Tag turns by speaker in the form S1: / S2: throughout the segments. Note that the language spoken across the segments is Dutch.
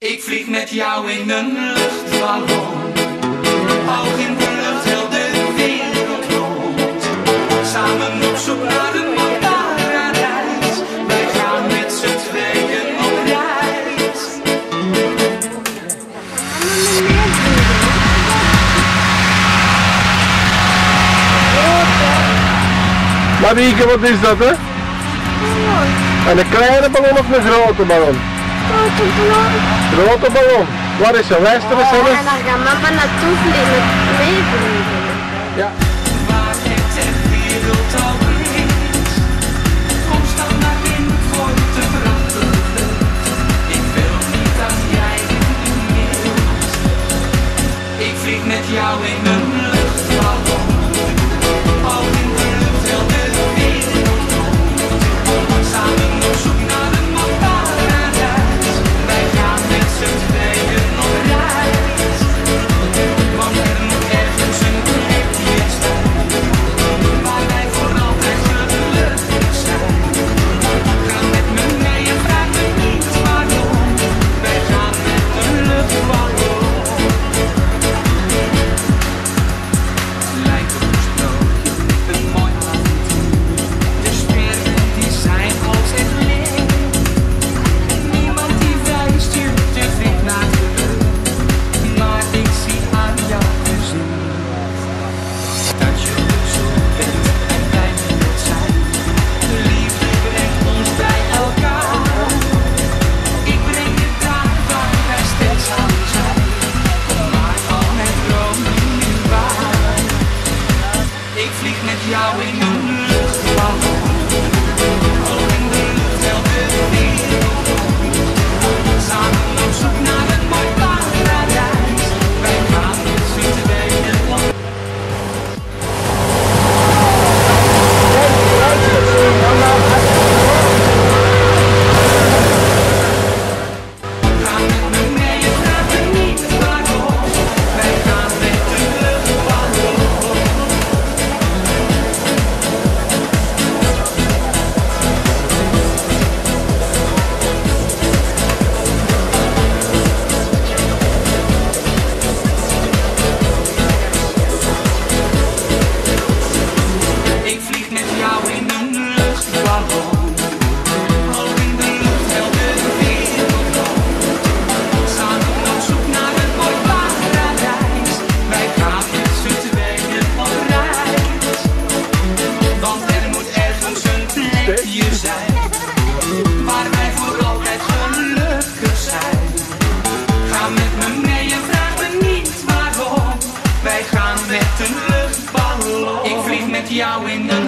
S1: Ik vlieg met jou in een luchtballon. Hoog in de lucht, heel de wereld rond. Samen op zoek naar een mooi paradijs. Wij gaan met z'n tweeën op reis.
S2: Marieke, wat is dat hè? En een kleine ballon of een grote ballon? Grote ballon. Waar is ze? Wijst er eens
S3: En daar gaat mama naartoe vliegen, meevliegen.
S2: Yahweh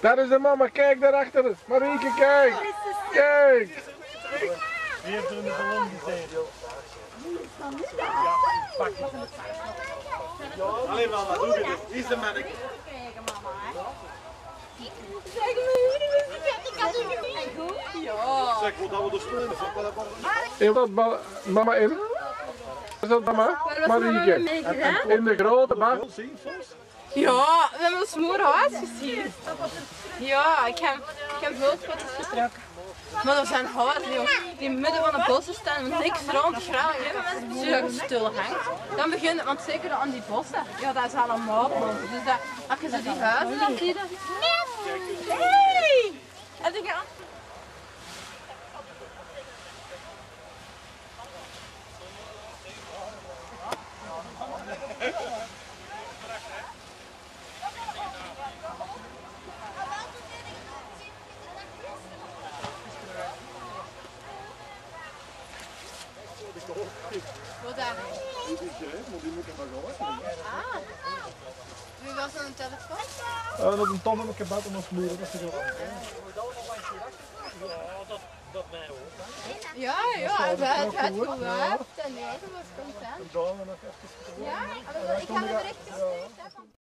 S2: Daar is de mama, kijk daarachter. Marieke, kijk. Kijk.
S4: Wie heeft er in de ballon gezeten? Alleen mama, doe dit. Hier is de manneke. Zeg, wat dat we er steunen. Zeg, wat dat we
S2: In dat ba- mama in? Is dat mama? Marieke. In de grote bak.
S5: Ja, we hebben ons moeder huis gezien. Ja, ik heb, ik heb wildfoto's getrokken. Maar er zijn joh, die in het midden van de bossen staan met niks rond, hebben, zodat je stil hangt. Dan begint want zeker aan die bossen, ja dat is allemaal bos. Dus dat, als je zo die huizen dan ziet, dan... Hey! En ik ga... Wat daar? Ah. Wie was aan de telefoon?
S4: Uh, dat een tanden met kebab en ons moeder. Dat is wel
S5: Ja, ja, het het het gewerkt en ja, dat was content.
S4: Nog.
S5: Ja, ik ga het bericht gestuurd hebben.